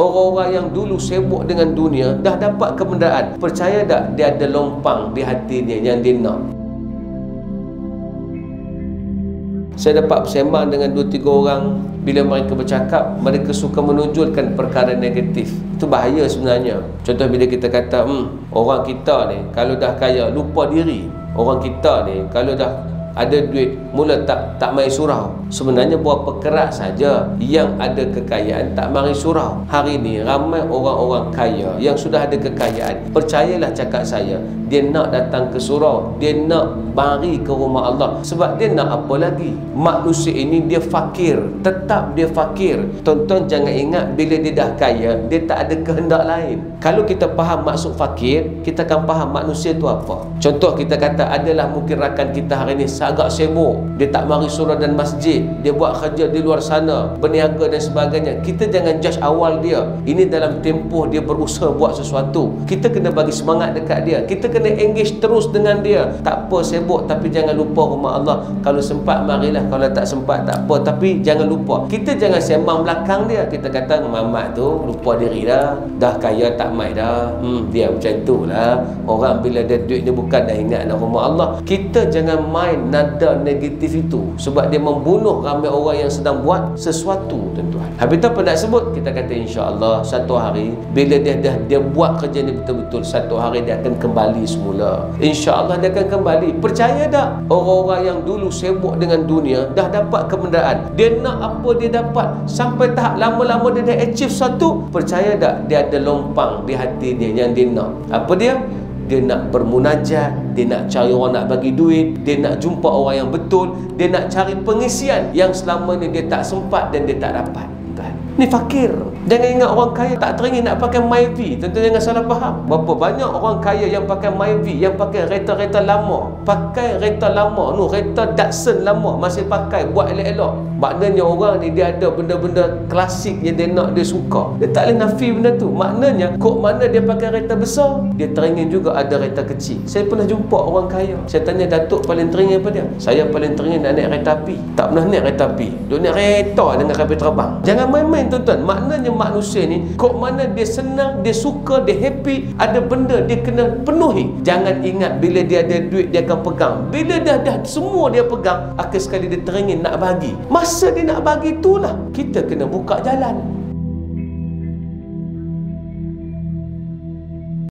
Orang-orang yang dulu sibuk dengan dunia dah dapat kebendaan. Percaya tak dia ada lompang di hati dia yang dia nak. Saya dapat bersembang dengan dua tiga orang bila mereka bercakap mereka suka menunjukkan perkara negatif. Itu bahaya sebenarnya. Contoh bila kita kata, "Hmm, orang kita ni kalau dah kaya lupa diri. Orang kita ni kalau dah ada duit mula tak tak mai surau sebenarnya berapa kerat saja yang ada kekayaan tak mari surau. Hari ini ramai orang-orang kaya yang sudah ada kekayaan. Percayalah cakap saya dia nak datang ke surau. Dia nak mari ke rumah Allah. Sebab dia nak apa lagi? Manusia ini dia fakir. Tetap dia fakir. Tonton jangan ingat bila dia dah kaya dia tak ada kehendak lain. Kalau kita faham maksud fakir kita akan faham manusia itu apa. Contoh kita kata adalah mungkin rakan kita hari ini agak sibuk. Dia tak mari surau dan masjid dia buat kerja di luar sana berniaga dan sebagainya. Kita jangan judge awal dia. Ini dalam tempoh dia berusaha buat sesuatu. Kita kena bagi semangat dekat dia. Kita kena engage terus dengan dia. Tak apa sibuk tapi jangan lupa rumah Allah. Kalau sempat marilah. Kalau tak sempat tak apa. Tapi jangan lupa. Kita jangan sembang belakang dia. Kita kata mamat tu lupa diri dah. Dah kaya tak mai dah. Hmm, dia macam tu lah. Orang bila ada duit dia bukan dah ingat nak rumah Allah kita jangan main nada negatif itu. Sebab dia membunuh ramai orang yang sedang buat sesuatu tuan-tuan habis tu apa nak sebut? Kita kata insya-Allah satu hari bila dia dah dia buat kerja ni betul-betul satu hari dia akan kembali semula. InsyaAllah dia akan kembali. Percaya tak? Orang-orang yang dulu sibuk dengan dunia Dah dapat kebendaan Dia nak apa dia dapat? Sampai tahap lama-lama dia dah achieve satu. Percaya tak? Dia ada lompang di hati dia yang dia nak. Apa dia? Dia nak bermunajat Dia nak cari orang nak bagi duit Dia nak jumpa orang yang betul Dia nak cari pengisian Yang selama ni dia tak sempat dan dia tak dapat Ni fakir Jangan ingat orang kaya tak teringin nak pakai MyV. Tentu jangan salah faham. Berapa banyak orang kaya yang pakai MyV, yang pakai kereta-kereta lama. Pakai kereta lama, nu kereta Datsun lama masih pakai buat elok-elok. Maknanya orang ni dia ada benda-benda klasik yang dia nak, dia suka. Dia tak boleh nafi benda tu. Maknanya kok mana dia pakai kereta besar, dia teringin juga ada kereta kecil. Saya pernah jumpa orang kaya. Saya tanya Datuk paling teringin apa dia? Saya paling teringin nak naik kereta api. Tak pernah naik kereta api. Dia naik kereta dengan kapal terbang. Jangan main-main tuan-tuan. Maknanya manusia ni kok mana dia senang dia suka dia happy ada benda dia kena penuhi. Jangan ingat bila dia ada duit dia akan pegang. Bila dah dah semua dia pegang akhir sekali dia teringin nak bagi. Masa dia nak bagi itulah. Kita kena buka jalan